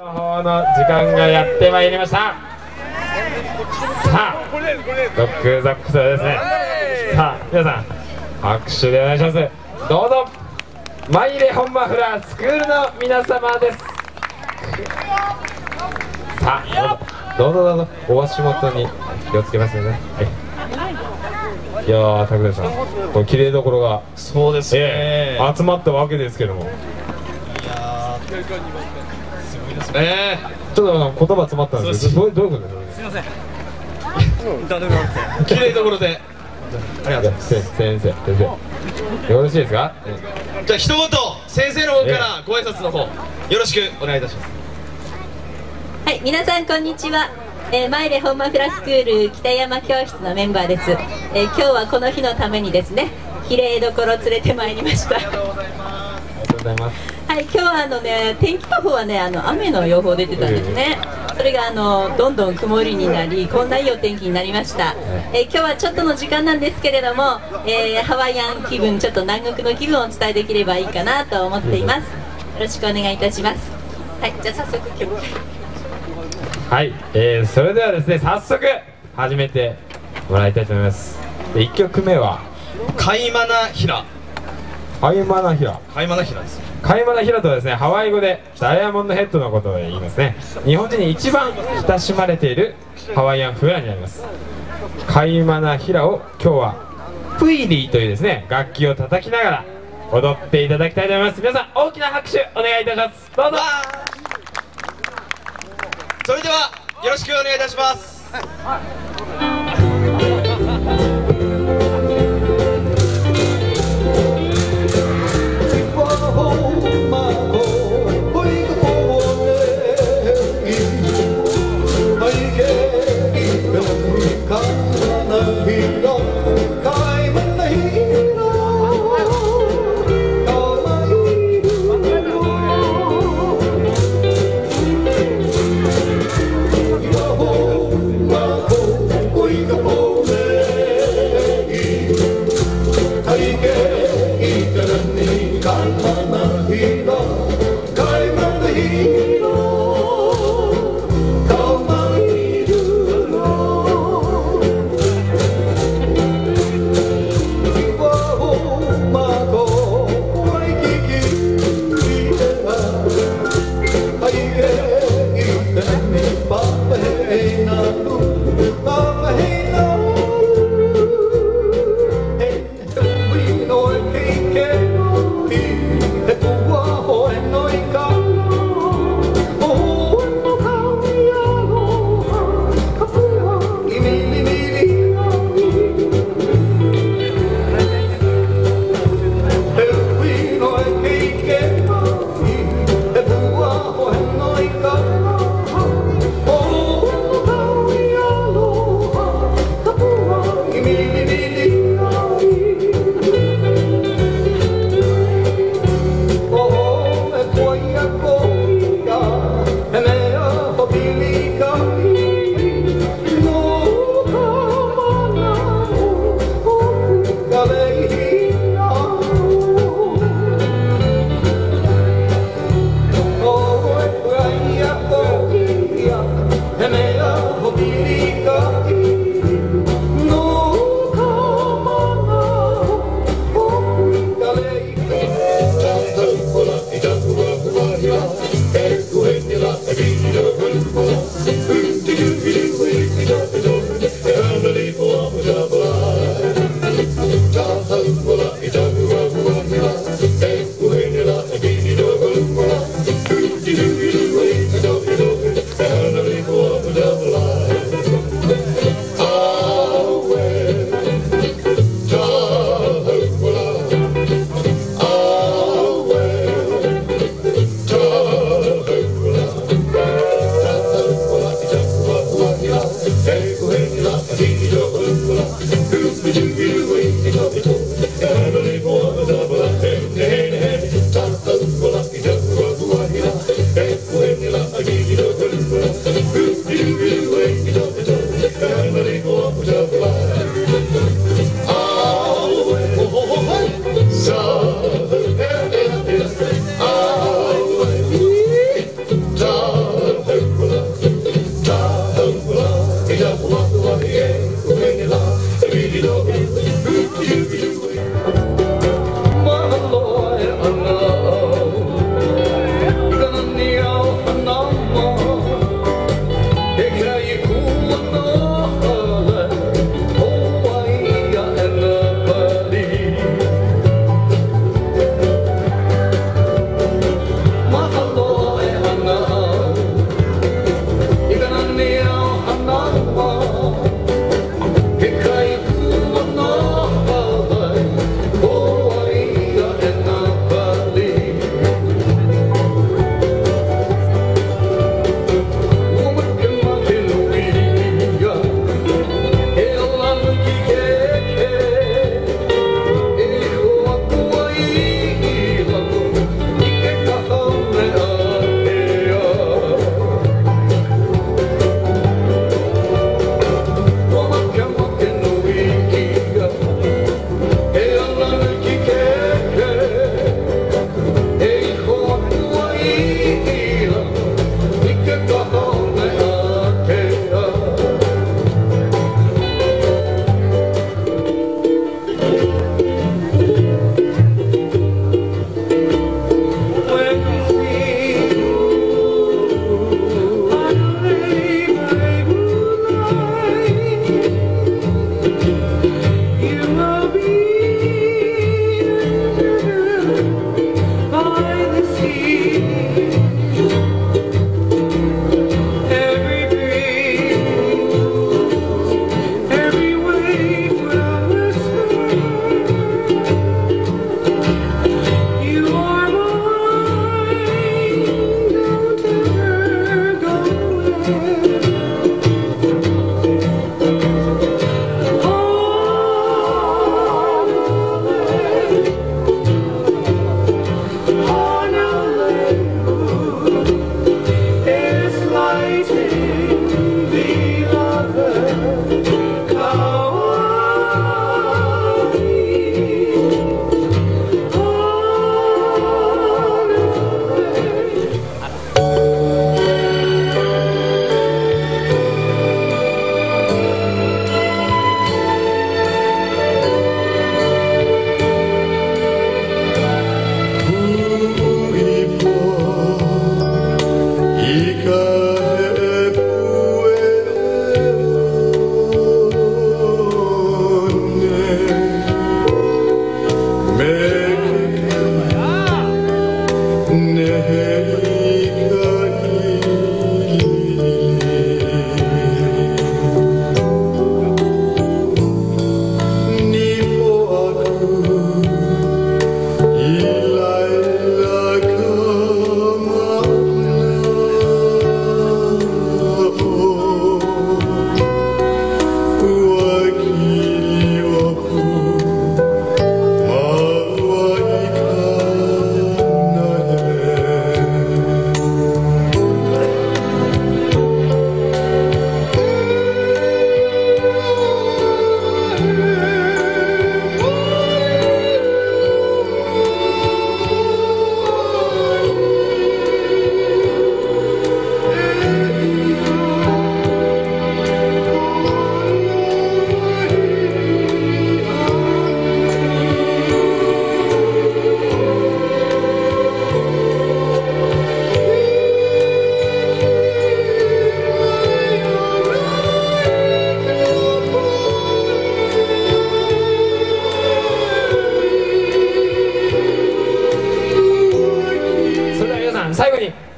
の方の時間がやってまいりました。さあ続々とですねさあ皆さん拍手でお願いします。どうぞマイレ本マフラースクールの皆様です。さあどうぞどうぞどうぞお足元に気をつけますよね。はい。いやー拓哉さんこの綺麗どころがそうですね、ええ集まったわけですけども。いやーすごいです。ねちょっとあの言葉詰まったんですけどどうどういうことですか？すいません。綺麗どころで。ありがとうございます。先生先生。よろしいですか？じゃあ一言先生の方からご挨拶の方よろしくお願いいたします。はい、皆さんこんにちは。えー、マイレ本間フラスクール北山教室のメンバーです。えー今日はこの日のためにですね、綺麗どころ連れてまいりました。ありがとうございますはい、今日はあのね、天気予報はね、あの雨の予報出てたんですね。それがあのどんどん曇りになり、こんないいお天気になりました。えー今日はちょっとの時間なんですけれども、えーハワイアン気分、ちょっと南国の気分をお伝えできればいいかなと思っています。よろしくお願いいたします。はい、じゃあ早速曲。はい、えー、それではですね早速始めてもらいたいと思います1曲目はカイマナヒラカイマナヒラ。カイマナヒラです。カイマナヒラとはですねハワイ語でダイヤモンドヘッドのことを言いますね。日本人に一番親しまれているハワイアンフラになります。カイマナヒラを今日はプイリーというですね楽器を叩きながら踊っていただきたいと思います。皆さん大きな拍手お願いいたします。どうぞ。それではよろしくお願いいたします He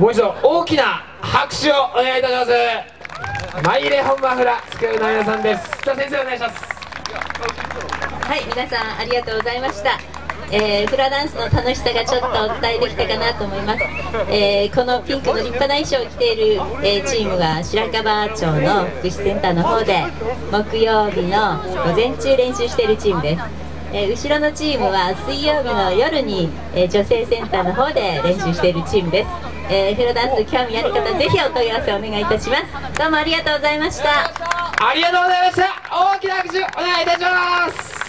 もう一度大きな拍手をお願いいたします。マイレ本マフラスクールの皆さんです。じゃ先生お願いします。はい皆さんありがとうございました。えー、フラダンスの楽しさがちょっとお伝えできたかなと思います、えー、このピンクの立派な衣装を着ている、えー、チームは白樺町の福祉センターの方で木曜日の午前中練習しているチームです。えー、後ろのチームは水曜日の夜に、えー、女性センターの方で練習しているチームです、えー、フラダンス興味ある方ぜひお問い合わせお願いいたします。どうもありがとうございました。ありがとうございました。大きな拍手お願いいたします